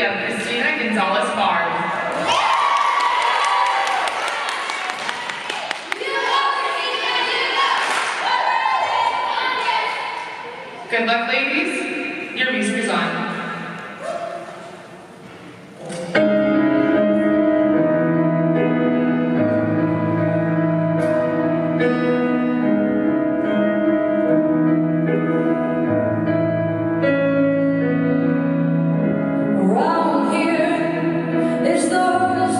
Maria Cristina Gonzalez Barr. Good luck, ladies. Your music is on. thank you yours